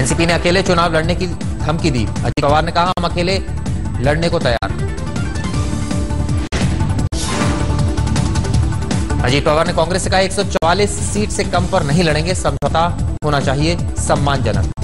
NCP ने अकेले चुनाव लड़ने की धमकी दी। अजीत पवार ने कहा, हम अकेले लड़ने को तैयार अजीत पवार ने कांग्रेस से कहा 144 सीट से कम पर नहीं लड़ेंगे, समझौता होना चाहिए, सम्मानजनक।